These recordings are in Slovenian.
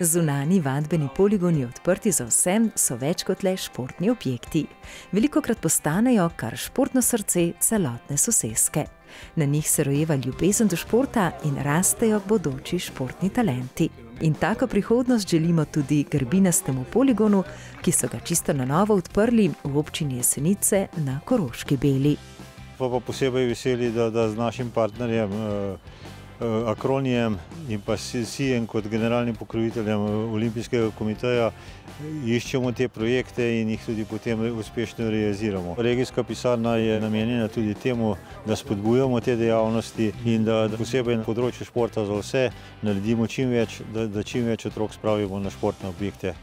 Zunani vadbeni poligoni odprti za vse so več kot le športni objekti. Veliko krat postanejo kar športno srce celotne soseske. Na njih se rojeva ljubezen do športa in rastejo bodoči športni talenti. In tako prihodnost želimo tudi grbinastemu poligonu, ki so ga čisto na novo odprli v občini Jesenice na Koroški Beli. Pa, pa posebej veseli, da, da z našim partnerjem. Eh, Akronijem in pa Sijem kot generalnim pokroviteljem eh, Olimpijskega komiteja iščemo te projekte in jih tudi potem uspešno realiziramo. Regijska pisarna je namenjena tudi temu, da spodbujamo te dejavnosti in da posebej na področju športa za vse naredimo čim več, da, da čim več otrok spravimo na športne objekte.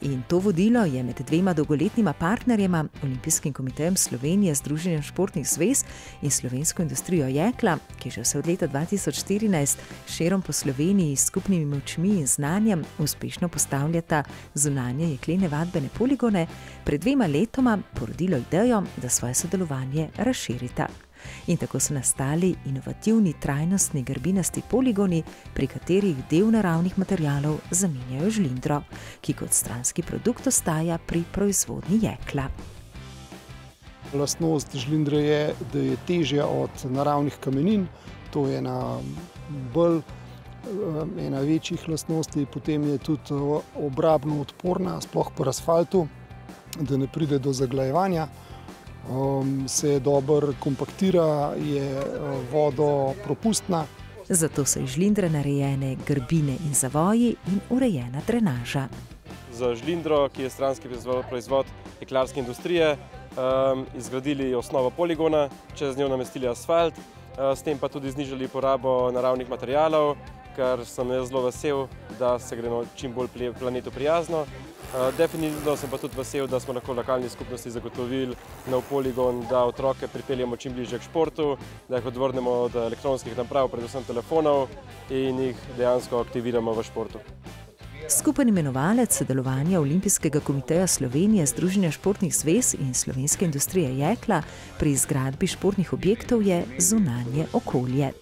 In to vodilo je med dvema dolgoletnima partnerjema, Olimpijskim komitejem Slovenije, Združenjem športnih zvez in slovensko industrijo jekla, ki že vse od leta 2014 širom po Sloveniji s skupnimi močmi in znanjem uspešno postavljata zunanje jeklene vadbene poligone, pred dvema letoma porodilo idejo, da svoje sodelovanje razširita. In tako so nastali inovativni trajnostni grbinasti poligoni, pri katerih del naravnih materijalov zamenjajo žlindro, ki kot stranski produkt ostaja pri proizvodnji jekla. Lastnost žlindre je, da je težja od naravnih kamenin, to je ena bolj. Ena večjih lastnosti, potem je tudi obrabno odporna, sploh po asfaltu, da ne pride do zaglajevanja um, se dobro kompaktira, je uh, vodopropustna. Zato so iz žlindra narejene grbine in zavoji in urejena drenaža. Za žlindro, ki je stranski proizvod jeklarske industrije, um, izgradili osnovo poligona, čez njo namestili asfalt, uh, s tem pa tudi znižali porabo naravnih materijalov, ker sem jaz zelo vesel, da se gre čim bolj planetu prijazno. Eh, definitivno sem pa tudi vesel, da smo lahko lokalni skupnosti zagotovili nov poligon, da otroke pripeljemo čim bliže k športu, da jih odvrnemo od elektronskih naprav, predvsem telefonov in jih dejansko aktiviramo v športu. Skupen imenovalec sodelovanja Olimpijskega komiteja Slovenije, Združenja športnih zvez in slovenske industrije jekla pri izgradbi športnih objektov je zunanje okolje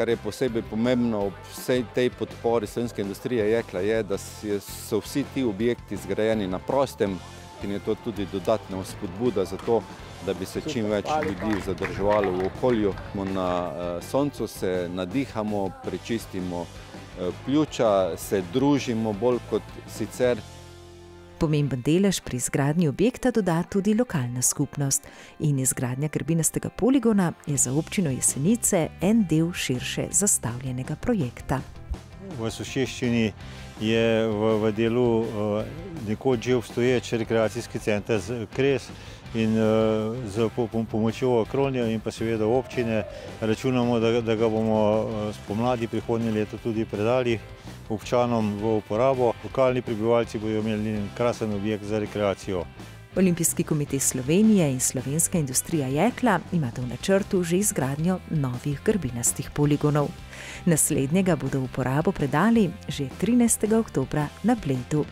kar je posebej pomembno ob vsej tej podpori slovenske industrije jekla, je, da so vsi ti objekti zgrajeni na prostem in je to tudi dodatna spodbuda za to, da bi se čim več ljudi zadrževalo v okolju. Na eh, soncu se nadihamo, prečistimo eh, pljuča, se družimo bolj kot sicer. Pomemben delež pri izgradnji objekta doda tudi lokalna skupnost in izgradnja grbinastega poligona je za občino Jesenice en del širše zastavljenega projekta. V Sošeščini je v, v delu uh, nekoč že obstoječ rekreacijski center Kres in z pomočjo Kronja in pa seveda občine računamo, da, da ga bomo uh, spomladi prihodnje leto tudi predali občanom v uporabo. Lokalni prebivalci bodo imeli krasen objekt za rekreacijo. Olimpijski komitej Slovenije in slovenska industrija jekla imata v načrtu že izgradnjo novih grbinastih poligonov. Naslednjega bodo v uporabo predali že 13. oktober na Bledu.